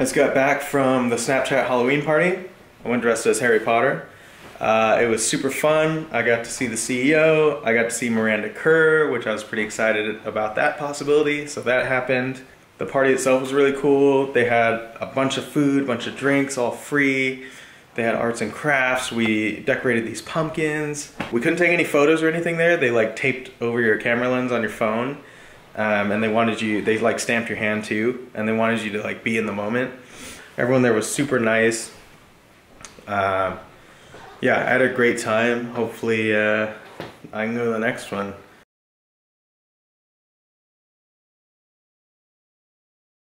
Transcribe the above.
I just got back from the Snapchat Halloween party. I went dressed as Harry Potter. Uh, it was super fun. I got to see the CEO. I got to see Miranda Kerr, which I was pretty excited about that possibility. So that happened. The party itself was really cool. They had a bunch of food, bunch of drinks, all free. They had arts and crafts. We decorated these pumpkins. We couldn't take any photos or anything there. They like taped over your camera lens on your phone. Um, and they wanted you, they like stamped your hand too. And they wanted you to like be in the moment. Everyone there was super nice. Uh, yeah, I had a great time. Hopefully, uh, I can go to the next one.